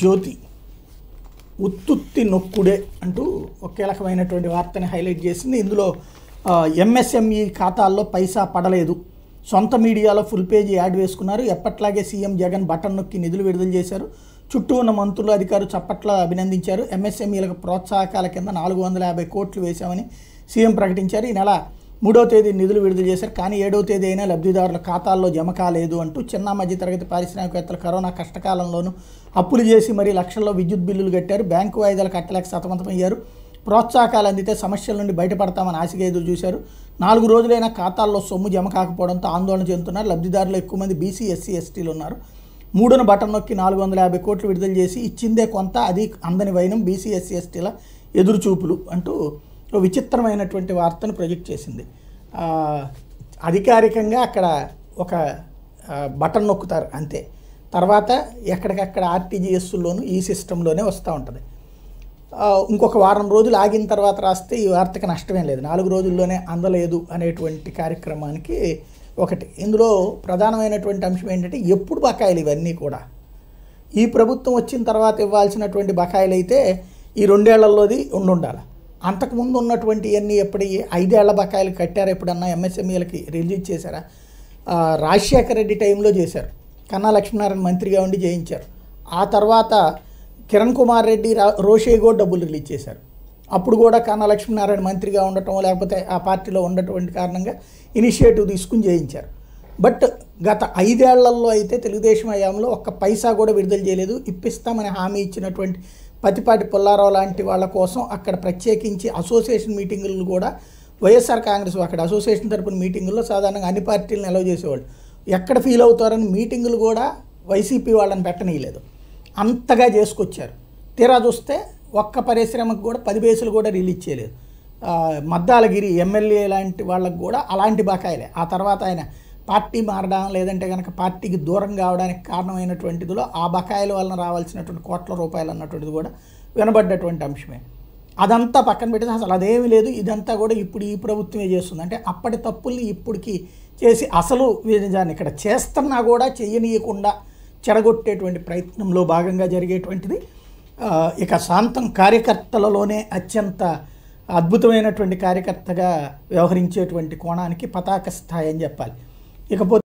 జ్యోతి ఉత్తుత్తి నొక్కుడే అంటూ ఒక కీలకమైనటువంటి వార్తని హైలైట్ చేసింది. ఇందులో ఎంఎస్ఎంఈ ఖాతాల్లో పైసా పడలేదు. సొంత మీడియాలో ఫుల్ పేజీ యాడ్ వేసుకున్నారు. ఎప్పట్లాగే సీఎం జగన్ బటన్ నొక్కి నిధులు విడుదల చేశారు. చుట్టూ ఉన్న మంత్రులు అధికారులు చప్పట్ల అభినందించారు. ఎంఎస్ఎంఈలకు ప్రోత్సాహకాల కింద నాలుగు వందల యాభై కోట్లు వేశామని సీఎం ప్రకటించారు. ఈ నెల మూడో తేదీ నిధులు విడుదల చేశారు. కానీ ఏడో తేదీ అయినా లబ్ధిదారుల ఖాతాల్లో జమ కాలేదు అంటూ చిన్న మధ్యతరగతి పారిశ్రామికవేత్తలు కరోనా కష్టకాలంలోనూ అప్పులు చేసి మరీ లక్షల్లో విద్యుత్ బిల్లులు కట్టారు. బ్యాంకు వాయిదాలు కట్టలేక సతమతమయ్యారు. ప్రోత్సాహకాలు అందితే సమస్యల నుండి బయటపడతామని ఆశగా ఎదురు చూశారు. నాలుగు రోజులైనా ఖాతాల్లో సొమ్ము జమ కాకపోవడంతో ఆందోళన చెందుతున్నారు. లబ్ధిదారులు ఎక్కువ మంది బీసీ ఎస్సీ ఎస్టీలు ఉన్నారు. మూడున బటన్ నొక్కి నాలుగు వందల యాభై కోట్లు విడుదల చేసి ఇచ్చిందే కొంత అది అందని వైనం బీసీ ఎస్సీ ఎస్టీల ఎదురుచూపులు అంటూ విచిత్రమైనటువంటి వార్తను ప్రొజెక్ట్ చేసింది. అధికారికంగా అక్కడ ఒక బటన్ నొక్కుతారు అంతే. తర్వాత ఎక్కడికక్కడ ఆర్టీజీఎస్లోనూ ఈ సిస్టంలోనే వస్తూ ఉంటుంది. ఇంకొక వారం రోజులు ఆగిన తర్వాత రాస్తే ఈ వార్తకి నష్టమేం లేదు. నాలుగు రోజుల్లోనే అందలేదు అనేటువంటి కార్యక్రమానికి ఒకటి. ఇందులో ప్రధానమైనటువంటి అంశం ఏంటంటే ఎప్పుడు బకాయిలు ఇవన్నీ కూడా. ఈ ప్రభుత్వం వచ్చిన తర్వాత ఇవ్వాల్సినటువంటి బకాయిలు అయితే ఈ రెండేళ్ళలోది ఉండుండాలి. అంతకుముందు ఉన్నటువంటి అన్ని ఎప్పటి ఐదేళ్ళ బకాయిలు కట్టారు? ఎప్పుడన్నా ఎంఎస్ఎంఈలకి రిలీజ్ చేశారా? రాజశేఖర రెడ్డి టైంలో చేశారు. కన్నా లక్ష్మీనారాయణ మంత్రిగా ఉండి చేయించారు. ఆ తర్వాత కిరణ్ కుమార్ రెడ్డి రా రోషే కూడా డబ్బులు రిలీజ్ చేశారు. అప్పుడు కూడా కన్నా లక్ష్మీనారాయణ మంత్రిగా ఉండటం లేకపోతే ఆ పార్టీలో ఉండటువంటి కారణంగా ఇనిషియేటివ్ తీసుకుని చేయించారు. బట్ గత ఐదేళ్ళలో అయితే తెలుగుదేశం హయాంలో ఒక్క పైసా కూడా విడుదల చేయలేదు. ఇప్పిస్తామని హామీ ఇచ్చినటువంటి పతిపాటి పుల్లారావు లాంటి వాళ్ళ కోసం అక్కడ ప్రత్యేకించి అసోసియేషన్ మీటింగులు కూడా వైఎస్ఆర్ కాంగ్రెస్ అక్కడ అసోసియేషన్ తరపున మీటింగుల్లో సాధారణంగా అన్ని పార్టీలను ఎలవ్ చేసేవాళ్ళు. ఎక్కడ ఫీల్ అవుతారని మీటింగులు కూడా వైసీపీ వాళ్ళని పెట్టనీయలేదు. అంతగా చేసుకొచ్చారు. తీరా చూస్తే ఒక్క పరిశ్రమకు కూడా పది బేసులు కూడా రిలీజ్ చేయలేదు. మద్దాలగిరి ఎమ్మెల్యే లాంటి వాళ్ళకు కూడా అలాంటి బకాయిలే. ఆ తర్వాత ఆయన పార్టీ మారడం లేదంటే కనుక పార్టీకి దూరం కావడానికి కారణమైనటువంటిదిలో ఆ బకాయిల వలన రావాల్సినటువంటి కోట్ల రూపాయలు అన్నటువంటిది కూడా వినబడ్డటువంటి అంశమే. అదంతా పక్కన పెడితే అసలు అదేమీ లేదు. ఇదంతా కూడా ఇప్పుడు ఈ ప్రభుత్వమే చేస్తుంది. అంటే అప్పటి తప్పుల్ని ఇప్పటికి చేసి అసలు నిజాన్ని ఇక్కడ చేస్తున్నా కూడా చేయనీయకుండా చెడగొట్టేటువంటి ప్రయత్నంలో భాగంగా జరిగేటువంటిది. ఇక శాంతం కార్యకర్తలలోనే అత్యంత అద్భుతమైనటువంటి కార్యకర్తగా వ్యవహరించేటువంటి కోణానికి పతాక స్థాయి అని చెప్పాలి. ఇకపోతే